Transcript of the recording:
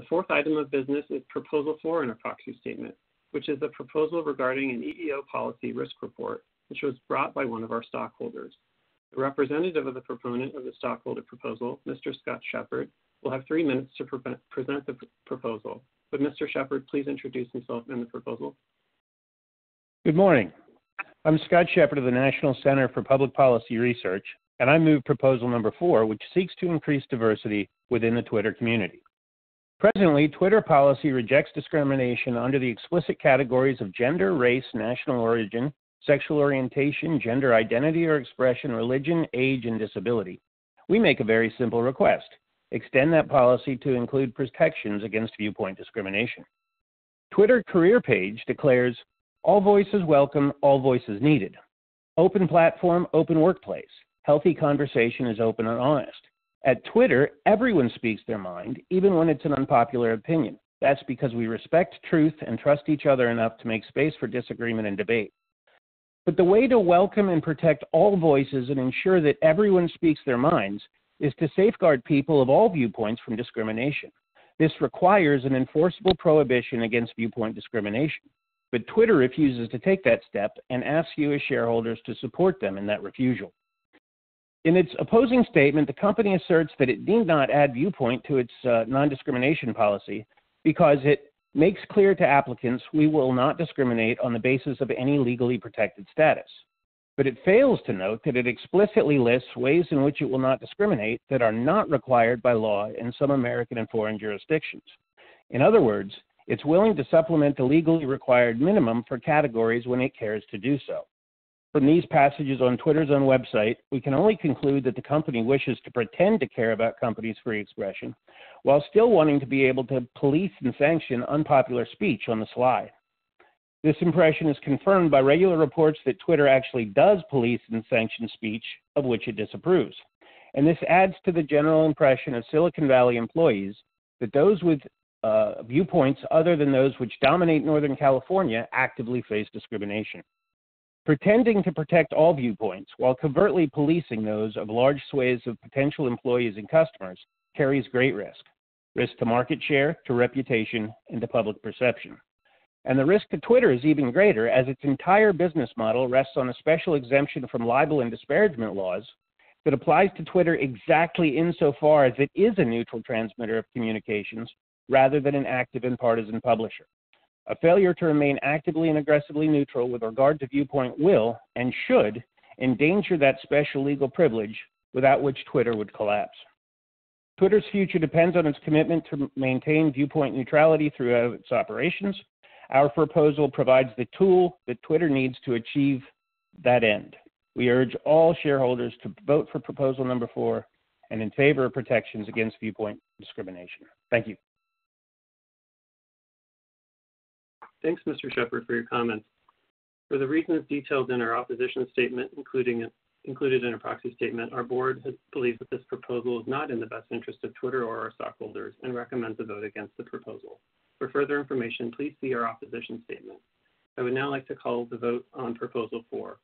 The fourth item of business is Proposal 4 in our proxy statement, which is a proposal regarding an EEO policy risk report, which was brought by one of our stockholders. The representative of the proponent of the stockholder proposal, Mr. Scott Shepard, will have three minutes to present the proposal. Would Mr. Shepard please introduce himself and the proposal? Good morning. I'm Scott Shepard of the National Center for Public Policy Research, and I move Proposal Number 4, which seeks to increase diversity within the Twitter community. Presently, Twitter policy rejects discrimination under the explicit categories of gender, race, national origin, sexual orientation, gender identity or expression, religion, age, and disability. We make a very simple request. Extend that policy to include protections against viewpoint discrimination. Twitter career page declares, all voices welcome, all voices needed. Open platform, open workplace. Healthy conversation is open and honest. At Twitter, everyone speaks their mind, even when it's an unpopular opinion. That's because we respect truth and trust each other enough to make space for disagreement and debate. But the way to welcome and protect all voices and ensure that everyone speaks their minds is to safeguard people of all viewpoints from discrimination. This requires an enforceable prohibition against viewpoint discrimination. But Twitter refuses to take that step and asks you as shareholders to support them in that refusal. In its opposing statement, the company asserts that it need not add viewpoint to its uh, non discrimination policy because it makes clear to applicants we will not discriminate on the basis of any legally protected status. But it fails to note that it explicitly lists ways in which it will not discriminate that are not required by law in some American and foreign jurisdictions. In other words, it's willing to supplement the legally required minimum for categories when it cares to do so. From these passages on Twitter's own website, we can only conclude that the company wishes to pretend to care about companies' free expression while still wanting to be able to police and sanction unpopular speech on the sly. This impression is confirmed by regular reports that Twitter actually does police and sanction speech of which it disapproves. And this adds to the general impression of Silicon Valley employees that those with uh, viewpoints other than those which dominate Northern California actively face discrimination. Pretending to protect all viewpoints while covertly policing those of large swathes of potential employees and customers carries great risk risk to market share, to reputation, and to public perception. And the risk to Twitter is even greater as its entire business model rests on a special exemption from libel and disparagement laws that applies to Twitter exactly insofar as it is a neutral transmitter of communications rather than an active and partisan publisher. A failure to remain actively and aggressively neutral with regard to viewpoint will and should endanger that special legal privilege without which Twitter would collapse. Twitter's future depends on its commitment to maintain viewpoint neutrality throughout its operations. Our proposal provides the tool that Twitter needs to achieve that end. We urge all shareholders to vote for proposal number four and in favor of protections against viewpoint discrimination. Thank you. Thanks, Mr. Shepard, for your comments. For the reasons detailed in our opposition statement, including included in our proxy statement, our board has believes that this proposal is not in the best interest of Twitter or our stockholders and recommends a vote against the proposal. For further information, please see our opposition statement. I would now like to call the vote on Proposal 4.